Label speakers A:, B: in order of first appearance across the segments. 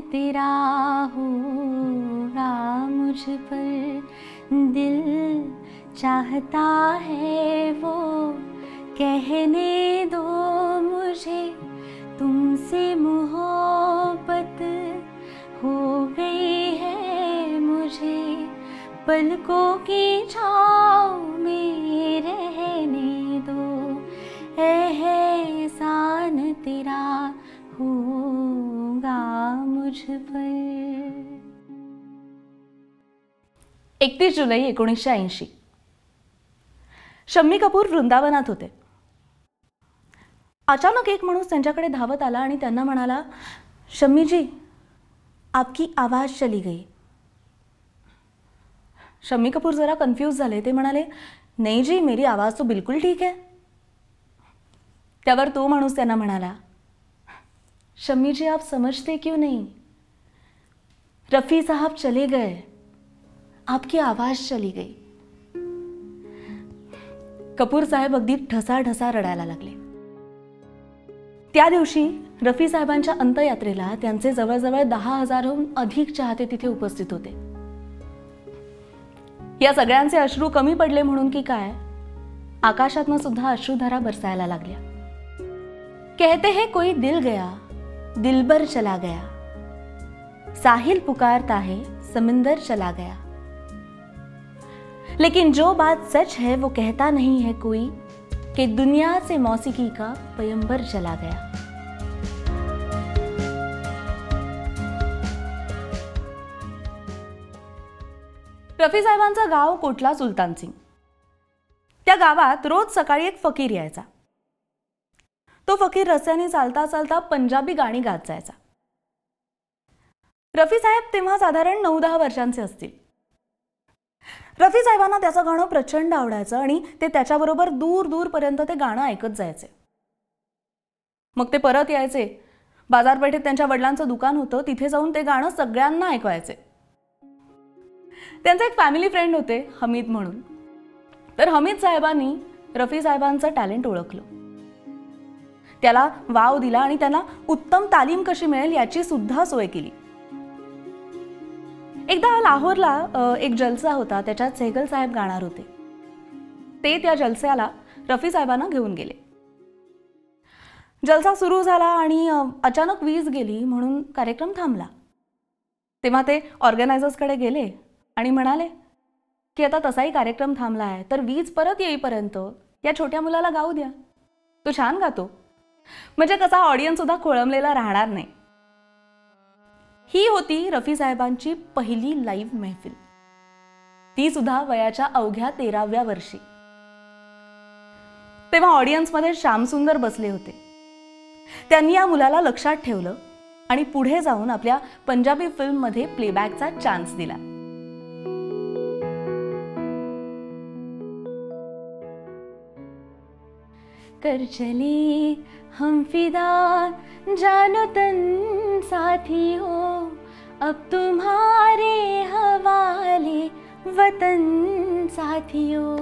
A: तेरा होगा मुझ पर दिल चाहता है वो। कहने दो मुझे, तुमसे मोहब्बत हो गई है मुझे। पलकों की छाँव में रहने दो एहसान तेरा मुझ पर
B: एकतीस जुलै एकोणीसशे ऐंशी. शम्मी कपूर वृंदावनात होते. अचानक एक माणूस त्यांच्याकडे धावत आला आणि त्यांना म्हणाला शम्मीजी आपकी आवाज चली गई. शम्मी कपूर जरा कन्फ्यूज झाले. ते म्हणाले नाही जी मेरी आवाज तो बिलकुल ठीक है. त्यावर तो माणूस त्यांना म्हणाला शम्मी जी आप समझते क्यों नहीं? रफ़ी साहब चले गए। आपकी आवाज चली गई। कपूर साहेब अगदी ठसा ठसा रडायला लागले। त्या दिवशी रफी साहेबांच्या अंतयात्रेला त्यांचे जवळजवळ दहा हजारहून अधिक चाहते तिथे उपस्थित होते. या सगळ्यांचे अश्रू कमी पडले म्हणून की काय आकाशातनं सुद्धा अश्रुधारा बरसायला लागल्या. कहते हे कोई दिल गया दिलबर चला गया. साहिल पुकारता है समंदर चला गया। लेकिन जो बात सच है वो कहता नहीं है कोई कि दुनिया से मौसीकी का पयंबर चला गया। रफी साहेबांचं गाव कोटला सुलतान सिंग? त्या गावात रोज सकाळी एक फकीर यायचा. तो फकीर रस्त्याने चालता चालता पंजाबी गाणी गात जायचा. रफी साहेब तेव्हा साधारण नऊ दहा वर्षांचे असतील. रफी साहेबांना त्याचं गाणं प्रचंड आवडायचं आणि ते त्याच्याबरोबर दूर दूरपर्यंत ते गाणं ऐकत जायचे. मग ते परत यायचे. बाजारपेठेत त्यांच्या वडिलांचं दुकान होतं तिथे जाऊन ते गाणं सगळ्यांना ऐकवायचे. त्यांचे एक फॅमिली फ्रेंड होते हमीद म्हणून. तर हमीद साहेबांनी रफी साहेबांचं टॅलेंट ओळखलं. त्याला वाव दिला आणि त्यांना उत्तम तालीम कशी मिळेल याची सुद्धा सोय केली. एकदा लाहोरला एक जलसा होता त्याच्यात सेहगल साहेब गाणार होते. ते त्या जलस्याला रफी साहेबांना घेऊन गेले. जलसा सुरू झाला आणि अचानक वीज गेली म्हणून कार्यक्रम थांबला. तेव्हा ते ऑर्गनायझर्सकडे गेले आणि म्हणाले की आता तसाही कार्यक्रम थांबला आहे तर वीज परत येईपर्यंत या छोट्या मुलाला गाऊ द्या. तो छान गातो. म्हणजे कसा ऑडियन्ससुद्धा खोळंबलेला राहणार नाही. ही होती रफी साहेबांची पहिली लाईव्ह महफिल. ती सुद्धा वयाच्या अवघ्या तेराव्या वर्षी. तेव्हा ऑडियन्समध्ये श्यामसुंदर बसले होते. त्यांनी या मुलाला लक्षात ठेवलं आणि पुढे जाऊन आपल्या पंजाबी फिल्ममध्ये प्लेबॅकचा चान्स दिला.
A: कर चले हम फिदा जानो तन साथी हो अब तुम्हारे हवाले वतन साथियों।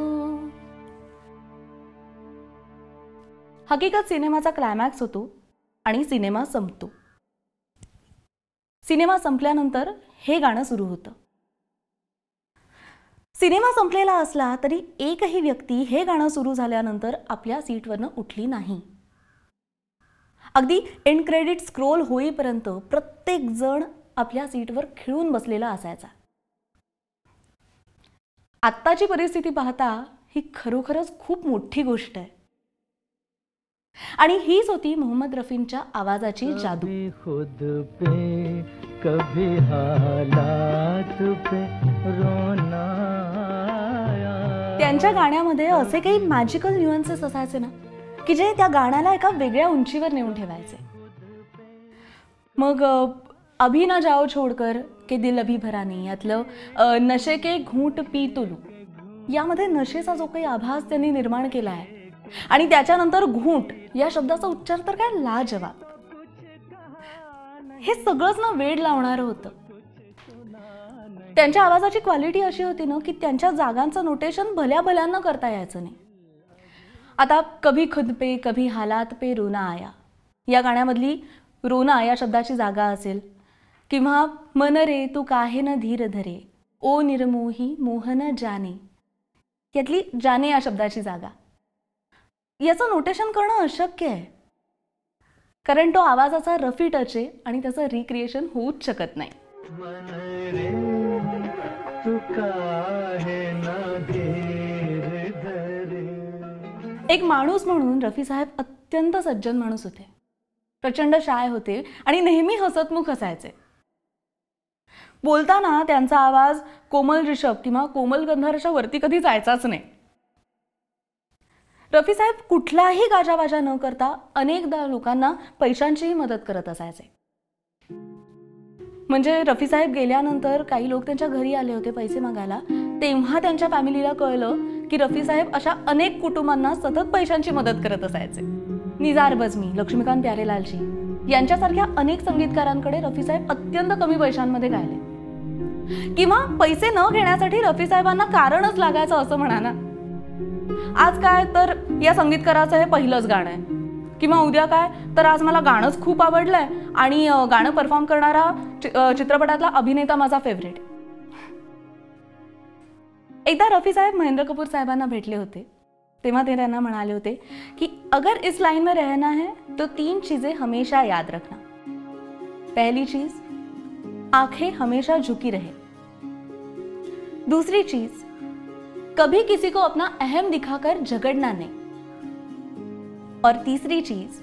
B: हकीकत सिनेमाचा क्लायमॅक्स होतो आणि सिनेमा संपतो. सिनेमा संपल्यानंतर हे गाणं सुरू होतं. सिनेमा संपलेला असला तरी एकही व्यक्ती हे गाणं सुरू झाल्यानंतर आपल्या सीटवरनं उठली नाही. अगदी एंड क्रेडिट स्क्रोल होईपर्यंत प्रत्येक जण आपल्या सीटवर खिळून बसलेला असायचा. आत्ताची परिस्थिती पाहता ही खरोखरच खूप मोठी गोष्ट आहे. आणि हीच होती मोहम्मद रफींच्या आवाजाची जादू.
C: खुद पे कभी हालात पे रोना।
B: त्यांच्या गाण्यामध्ये असे काही मॅजिकल न्युअन्सेस असायचे ना की जे त्या गाण्याला एका वेगळ्या उंचीवर नेऊन ठेवायचे. मग अभी ना जाओ छोडकर के दिल अभी भरानी यातलं नशे के घूट पी तुलू यामध्ये नशेचा जो काही आभास त्यांनी निर्माण केला आहे आणि त्याच्यानंतर घूट या शब्दाचा उच्चार तर काय लाजवाब. हे सगळंच ना वेड लावणारं होतं. त्यांच्या आवाजाची क्वालिटी अशी होती ना की त्यांच्या जागांचं नोटेशन भल्या भल्यांना करता यायचं नाही. आता कभी खुद पे कभी हालात पे रोना आया. या गाण्यामधली रोना या शब्दाची जागा असेल. किंवा मन रे तू काहे न धीर धरे. ओ निर्मोही मोहन जाने. यातली जाने या शब्दाची जागा. याचं नोटेशन करणं अशक्य आहे. कारण तो आवाजाचा रफी टच आहे आणि त्याचं रिक्रिएशन होऊच शकत नाही.
C: मन रे
B: एक माणूस म्हणून रफी साहेब अत्यंत सज्जन माणूस होते. प्रचंड शाय होते आणि नेहमी हसतमुख असायचे. बोलताना त्यांचा आवाज कोमल ऋषभ किंवा कोमल गंधारच्या वरती कधी जायचाच नाही. रफी साहेब कुठलाही गाजावाजा न करता अनेकदा लोकांना पैशांचीही मदत करत असायचे. म्हणजे रफी साहेब गेल्यानंतर काही लोक त्यांच्या घरी आले होते पैसे मागायला. तेव्हा त्यांच्या फॅमिलीला कळलं की रफी साहेब अशा अनेक कुटुंबांना सतत पैशांची मदत करत असायचे. निजार बजमी लक्ष्मीकांत प्यारेलालजी यांच्यासारख्या अनेक संगीतकारांकडे रफी साहेब अत्यंत कमी पैशांमध्ये गायले. किंवा पैसे न घेण्यासाठी रफी साहेबांना कारणच लागायचं असं म्हणा ना आज काय तर या संगीतकाराचं हे पहिलंच गाणं आहे. किंवा उद्या काय तर आज मला गाणंच खूप आवडलंय. आणि गाणं परफॉर्म करणारा चि- चित्रपटातला अभिनेता माझा फेवरेट एकदा रफी साहेब महेंद्र कपूर साहेबांना भेटले होते. तेव्हा ते त्यांना म्हणाले होते कि अगर इस लाइन में रहना है तो तीन चीजें हमेशा याद रखना. पहली चीज आंखें हमेशा झुकी रहे. दूसरी चीज कभी किसी को अपना अहम दिखाकर झगड़ना नहीं. और तीसरी चीज़,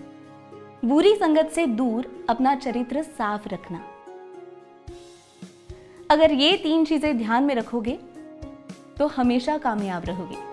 B: बुरी संगत से दूर अपना चरित्र साफ़ रखना। अगर ये तीन चीज़ें ध्यान में रखोगे तो हमेशा कामयाब रहोगे।